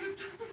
Lord.